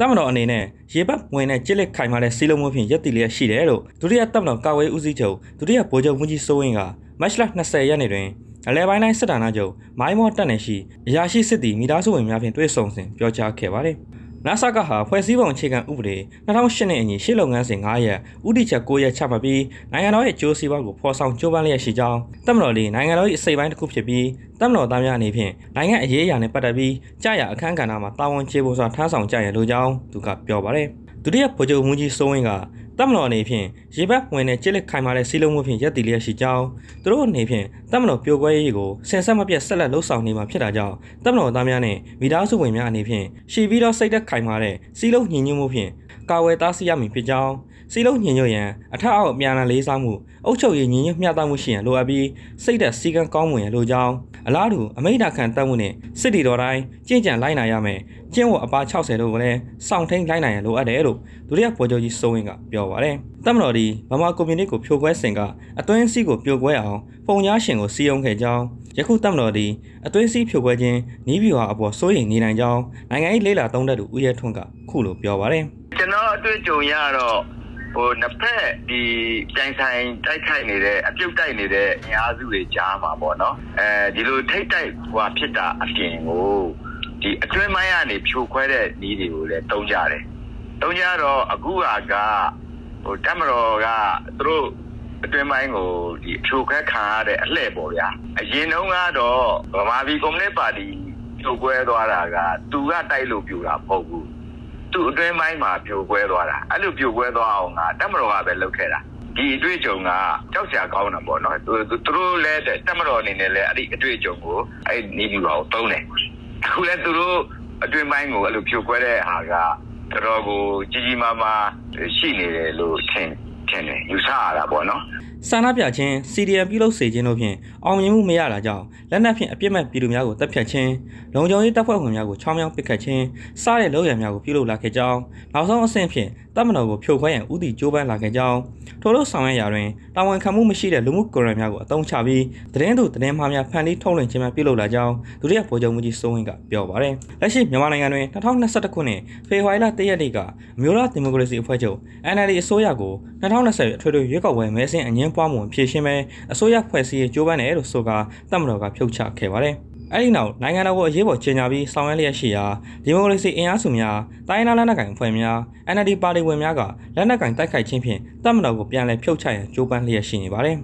တမတော်အနေနဲ့ရေပတ်ဝင်တဲ့ကြစ်လက်ခိုင်မာတဲ့စီးလုံးမှုဖြင့်ရက်တီလျက်ရှိတယ်လို့ဒုတိယတမတော်ကာဝေးဦးစီးချုပ်ဒုတိယဗိုလ်ချုပ်မူကြီးစိုးဝင်းကမတ်လ20ရက်နေ့တွင်အလဲပိုင်းတိုင်းစစ်တပ်နာချုပ်မိုင်းမော့တက်နေရှိအရာရှိစစ်တီမိသားစုဝင်များဖြင့်တွေ့ဆုံစဉ်ပြောကြားခဲ့ပါတယ်။ နာဆာကဟာဖွဲ့စည်းပုံအခြေခံဥပဒေ2008နှစ်အညီရှေ့လုပ်ငန်းစဉ်9ရက်ဥတီချက်9ရက်ချမှတ်ပြီးနိုင်ငံတော်ရဲ့ကြိုးစည်းပွားကိုဖော်ဆောင်ကြိုးပမ်းလျက်ရှိကြောင်းတပ်မတော်လေးနိုင်ငံတော်၏အစိပ်ပိုင်းတစ်ခုဖြစ်ပြီးတပ်မတော်သားများအနေဖြင့်နိုင်ငံအရေးအရာနဲ့ပတ်သက်ပြီးကြာရအခမ်းကဏ္ဍမှာတာဝန်ကျေပွန်စွာထမ်းဆောင်ကြရလိုကြောင်းသူကပြောပါတယ်ဒုတိယဗိုလ်ချုပ်မူကြီးစိုးဝင်းကတပ်မတော်အနေဖြင့်ရေဘက်ဝင်တဲ့ကြစ်လက်ခိုင်မာတဲ့စီးလုံးမှုဖြင့်ရက်တည်လျက်ရှိကြောင်းသူတို့အနေဖြင့်တပ်မတော်ပြိုကွဲရေးကိုဆင်ဆက်မပြတ်ဆက်လက်လှုပ်ဆောင်နေမှာဖြစ်တာကြောင့်တပ်မတော်သားများနဲ့မိသားစုဝင်များအနေဖြင့်ရှီပြီးတော့စိတ်သက်ခိုင်မာတဲ့စီးလုံးညီညွတ်မှုဖြင့်ကာဝယ်တားဆီးရမည်ဖြစ်ကြောင်းစီလုံးညီညွတ်ရန်အထက်အောက်အပြန်အလှန်လေးစားမှုအုပ်ချုပ်ရေးညီညွတ်မျှတမှုရှိရန်လိုအပ်ပြီးစိတ်သက်စည်းကမ်းကောင်းမွန်ရန်လိုကြောင်းအလားတူအမိန့်ခံတပ်မှုနဲ့စစ်တီတော်တိုင်းကြင်ကြံလိုက်နိုင်ရမယ်ကျင့်ဝတ်အပါ60တို့ကိုလည်းစောင့်ထိန်လိုက်နိုင်ရန်လိုအပ်တယ်လို့ဒုတိယဗိုလ်ချုပ်ကြီးစိုးဝင်းကပြောပါတယ်။တပ်မတော်ဒီဗမာကွန်မြူနတီကိုဖြိုခွဲစဉ်ကအတွင်းစီးကိုပြိုကွဲအောင်ပုံညာရှင်ကိုစီယုံခဲ့ကြောင်းယခုတပ်မတော်ဒီအတွင်းစီးဖြိုခွဲခြင်းနီးပြူဟာအပေါ်စိုးရိမ်နေနိုင်ကြောင်းနိုင်ငံရေးလေးလာသုံးသက်သူဦးရဲထွန်းကခုလိုပြောပါတယ်။ကျွန်တော်အတွေ့အကြုံရတော့ဟိုနှစ်ဖက်ဒီကြိုင်ဆိုင်တိုက်ခိုက်နေတဲ့အပြုတ်တိုက်နေတဲ့အင်အားစုတွေကြားမှာပေါ့နော်အဲဒီလိုထိတ်တိုက်ဟိုဖြစ်တာအပြင်ကိုဒီအတွင်းပိုင်းကနေဖြိုခွဲတဲ့နီးတွေကိုလည်းတုံးကြတယ်တုံးကြတော့အခုကက ဟိုတက်မတော်ကသူတို့အတွင်းပိုင်းကိုဒီဖြိုခွဲခံရတဲ့အလှဲ့ပေါ့ဗျာအရင်တုန်းကတော့ဗမာပြည်ကွန်မြူနတီပါတီဖြိုခွဲသွားတာကသူကတိုက်လို့ပြူတာမဟုတ်ဘူးသူ့အတွင်းပိုင်းမှာပြိုကွဲသွားတာအဲ့လိုပြိုကွဲသွားအောင်ကတက်မတော်ကပဲလုပ်ခဲ့တာဒီအတွေ့အကြုံကကြောက်စရာကောင်းတာပေါ့နော်သူတို့လည်းတက်မတော်အနေနဲ့လည်းအဲ့ဒီအတွေ့အကြုံကိုအဲ့နေပြီးပါတော့သုံးတယ်အခုလည်းသူတို့အတွင်းပိုင်းကိုအဲ့လိုဖြိုကွဲတဲ့ဟာက တော်တော်ကိုကြီးကြီးမားမားရှိနေတယ်လို့ထင်ထင်တယ်ယူဆရတာပေါ့နော်ဆန္ဒပြခြင်း CDM ပြုလုပ်စေခြင်းတို့ဖြင့်အောင်မြင်မှုမရတာကြောင့်လက်နက်ဖြင့်အပြစ်မဲ့ပြည်သူများကိုတပ်ဖြတ်ခြင်းလုံခြုံရေးတပ်ဖွဲ့ဝင်များကိုချောင်းမြောင်းပစ်ခတ်ခြင်းစတဲ့လုပ်ရများကိုပြုလုပ်လာခဲ့ကြောင်းနောက်ဆုံးအဆင့်ဖြင့်တပ်မတော်ကိုဖြိုခွဲရန်ဥတီကြိုးပမ်းလာခဲ့ကြောင်း ထို့လိုဆောင်ရွက်ရာတွင်တာဝန်ခံမှုမရှိတဲ့လူမှုကွန်ရက်များကိုအသုံးချပြီးသတင်းသူသတင်းမှားများဖန်တီးထုတ်လွှင့်ခြင်းများပြုလုပ်လာကြောင်းဒုတိယဗိုလ်ချုပ်မှုကြီးစိုးဝင်းကပြောပါတယ်။လက်ရှိမြန်မာနိုင်ငံတွင်2021ခုနှစ်ဖေဖော်ဝါရီလ1ရက်နေ့ကအမျိုးသားဒီမိုကရေစီအဖွဲ့ချုပ် NLD အစိုးရကို2020အထွေထွေရွေးကောက်ပွဲမဲဆင်းအငင်းပွားမှုဖြည့်ရှင်းမဲ့အစိုးရဖွဲ့စည်းရေးကြိုးပမ်းတယ်လို့ဆိုကာတပ်မတော်ကဖြုတ်ချခဲ့ပါတယ်။ အဲ့ဒီနောက်နိုင်ငံတော်ကိုအရေးပေါ်ကြေညာပြီးဆောင်ရွက်လျက်ရှိရာဒီမိုကရေစီအင်အားစုများတိုင်းဒေသလက်နက်ကိုင်အဖွဲ့များ NLD ပါတီဝင်များကလက်နက်ကင်တိုက်ခိုက်ခြင်းဖြင့်တပ်မတော်ကိုပြန်လည်ဖြုတ်ချရန်ကြိုးပမ်းလျက်ရှိနေပါတယ်